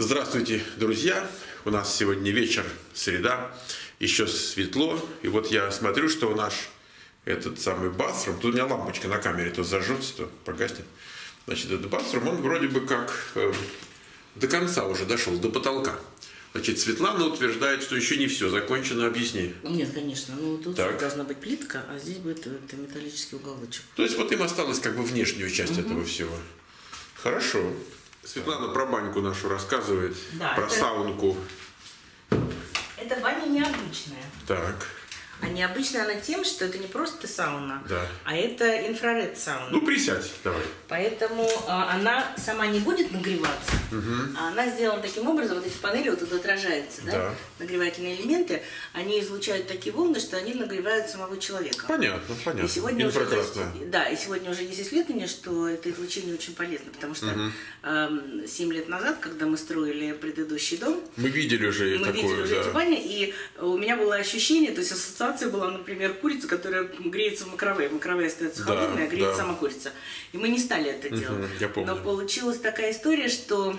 Здравствуйте, друзья! У нас сегодня вечер, среда, еще светло. И вот я смотрю, что у наш этот самый басрум, тут у меня лампочка на камере то зажжется, то погаснет. Значит, этот басрум, он вроде бы как э, до конца уже дошел, до потолка. Значит, Светлана утверждает, что еще не все закончено. Объясни. Нет, конечно. Ну, тут Так. должна быть плитка, а здесь будет это металлический уголочек. То есть вот им осталось как бы внешнюю часть этого всего. Хорошо. Светлана про баньку нашу рассказывает, Да, про это- саунку. Эта баня необычная. Так, А необычная она тем, что это не просто сауна, Да. а это инфраред сауна. ну присядь, давай. Поэтому а, она сама не будет нагреваться, а она сделана таким образом, вот эти панели вот тут отражаются, да? Да. нагревательные элементы, они излучают такие волны, что они нагревают самого человека. Понятно, понятно. И сегодня уже да, и сегодня уже есть исследование, что это излучение очень полезно, потому что эм, 7 лет назад, когда мы строили предыдущий дом, Мы видели уже мы такое, видели уже да. эти бани, и у меня было ощущение, то есть ассоциация была, например, курица, которая греется в макрове. Макрове остается Да, холодной, а греется да. сама курица. И мы не стали это делать. я помню. Но получилась такая история, что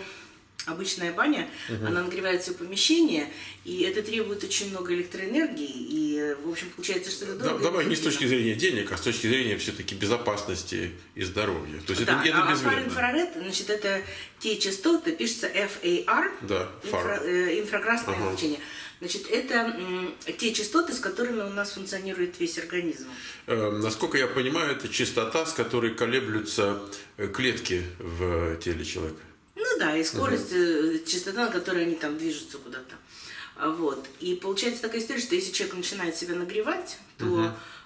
обычная баня, она нагревает все помещение, и это требует очень много электроэнергии, и, в общем, получается, что это Да, дорого. и давай не с точки зрения денег, а с точки зрения все-таки безопасности и здоровья. То есть Да, это, это а безвредно. фар-инфраред, значит, это те частоты, пишется FAR, Да, инфра- э, инфракрасное Ага. излучение. Значит, это те частоты, с которыми у нас функционирует весь организм. Э, насколько я понимаю, это частота, с которой колеблются э, клетки в теле человека. Да, и скорость, э, частота, на которой они там движутся куда-то. А Вот. И получается такая история, что если человек начинает себя нагревать, то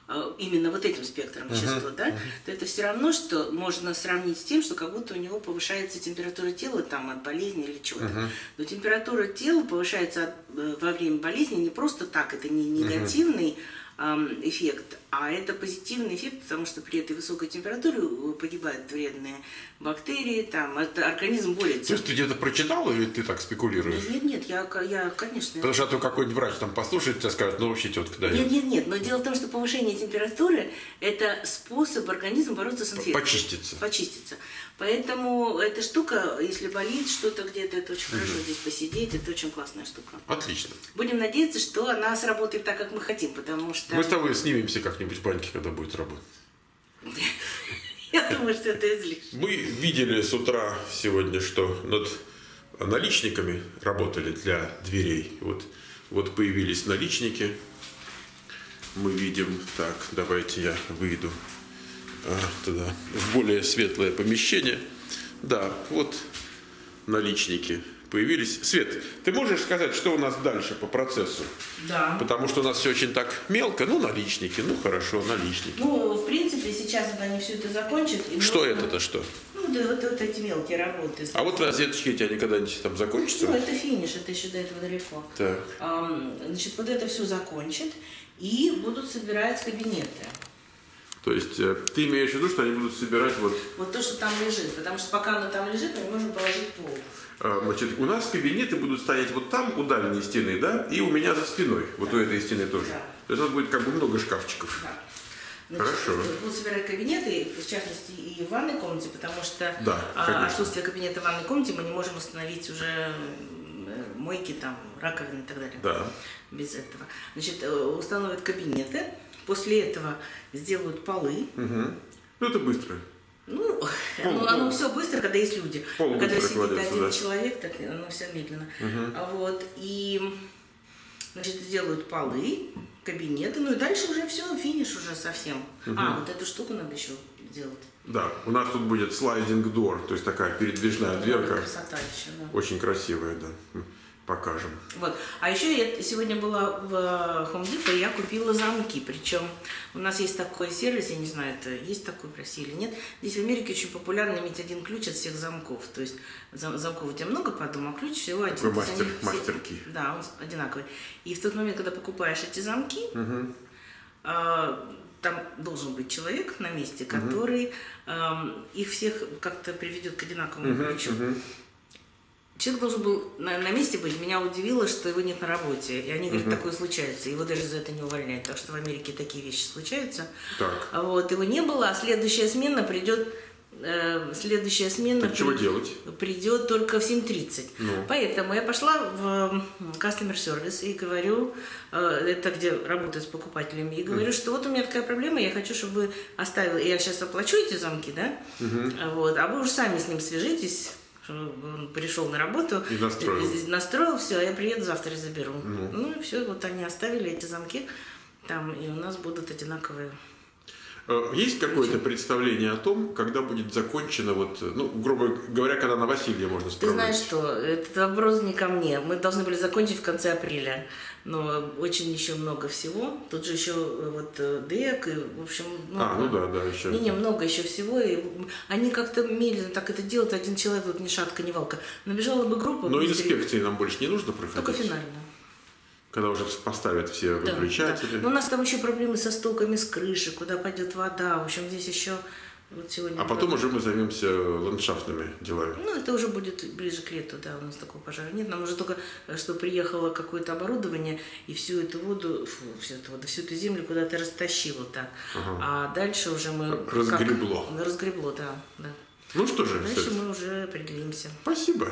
э, именно вот этим спектром частот, да, то это все равно, что можно сравнить с тем, что как будто у него повышается температура тела там от болезни или чего-то. Но температура тела повышается от- э, во время болезни не просто так, это не негативный ам, эффект, а это позитивный эффект, потому что при этой высокой температуре э, погибают вредные бактерии, там, это организм борется. То есть ты где-то прочитал или ты так спекулируешь? Нет, нет, я, я, конечно. Потому что а то какой-нибудь врач там послушает тебя скажет, ну вообще тетка дает. Нет, нет, нет, но дело в том, что повышение температуры – это способ организма бороться с инфекцией. Почиститься. Почиститься. Поэтому эта штука, если болит что-то где-то, это очень хорошо здесь посидеть, это очень классная штука. Отлично. Будем надеяться, что она сработает так, как мы хотим, потому что Мы с тобой снимемся как-нибудь в баньке, когда будет работа. я думаю, что это излишне. Мы видели с утра сегодня, что над наличниками работали для дверей. Вот, вот появились наличники. Мы видим, так, давайте я выйду а, туда, в более светлое помещение. Да, вот наличники появились. Свет, ты можешь сказать, что у нас дальше по процессу? Да. Потому что у нас все очень так мелко. Ну, наличники, ну хорошо, наличники. Ну, в принципе, сейчас они все это закончат. и Что нужно- это-то что? Ну, да, вот, вот эти мелкие работы. А вот розеточки у тебя никогда-нибудь там закончатся? Ну, это финиш, это еще до этого далеко. Так. Ам, Значит, вот это все закончит, и будут собирать кабинеты. То есть э, ты имеешь в виду, что они будут собирать вот... Вот то, что там лежит. Потому что пока оно там лежит, мы не можем положить пол. э, Значит, у нас кабинеты будут стоять вот там, у дальней стены, да, и у меня за спиной, вот у этой стены тоже. Да. То есть у нас будет как бы много шкафчиков. Да. Значит, Хорошо. Будут собирать кабинеты, в частности, и в ванной комнате, потому что Да, а, конечно. отсутствие кабинета в ванной комнате мы не можем установить уже э, мойки, там, раковины и так далее. Да. Без этого. Значит, э, установят кабинеты, после этого сделают полы, Мгм. Ну, это быстро. Ну, Пол- оно, пол. все быстро, когда есть люди. Пол когда сидит один да. человек, так оно все медленно. А Вот, и, значит, сделают полы, кабинеты, ну и дальше уже все, финиш уже совсем. А, вот эту штуку надо еще делать. Да, у нас тут будет слайдинг door, то есть такая передвижная дверка. Красота еще, да. Очень красивая, да. Покажем. Вот. А еще я сегодня была в э, Home Depot, и я купила замки. Причем у нас есть такой сервис, я не знаю, это есть такой в России или нет. Здесь в Америке очень популярно иметь один ключ от всех замков. То есть зам- замков у тебя много по дому, а ключ всего один. Такой мастер- все- мастер-ки. Да, он одинаковый. И в тот момент, когда покупаешь эти замки, а, там должен быть человек на месте, который ам, их всех как-то приведет к одинаковому ключу. Человек должен был на, на месте быть. Меня удивило, что его нет на работе. И они говорят, такое случается. Его даже за это не увольняют. Так что в Америке такие вещи случаются. Так. А Вот, его не было, а следующая смена придет э, следующая смена Так чего делать? придет только в 7.30. Ну. Поэтому я пошла в Customer Service и говорю, э, это где работают с покупателями, и говорю, что вот у меня такая проблема, я хочу, чтобы вы оставили, я сейчас оплачу эти замки, да, вот, а вы уже сами с ним свяжитесь, он пришел на работу. И настроил. Настроил все, а я приеду завтра и заберу. Ну, и все, вот они оставили эти замки там, и у нас будут одинаковые. Э, Есть какое-то представление о том, когда будет закончено, вот, э, ну, грубо говоря, когда новоселье можно Ты справлять? знаешь что, этот вопрос не ко мне. Мы должны были закончить в конце апреля. Но очень еще много всего. Тут же еще э, вот ДЭК, и, в общем... А, ну да, да, еще. Не, не, много еще всего. И они как-то медленно так это делают. Один человек, вот ни шатка, ни валка. Набежала бы группа. Но быстрее. инспекции нам больше не нужно проходить? Только финально. Когда уже поставят все Да, выключатели. да. Но у нас там еще проблемы со стоками с крыши, куда пойдет вода. В общем, здесь еще вот сегодня... А потом уже мы займемся ландшафтными делами. Ну, это уже будет ближе к лету, да, у нас такого пожара нет. Нам уже только, э, что приехало какое-то оборудование, и всю эту воду, фу, всю эту воду, всю эту землю куда-то растащило так. А дальше уже мы... как- Разгребло. разгребло, да, да. Ну что же, Дальше Светлана, мы уже определимся. спасибо.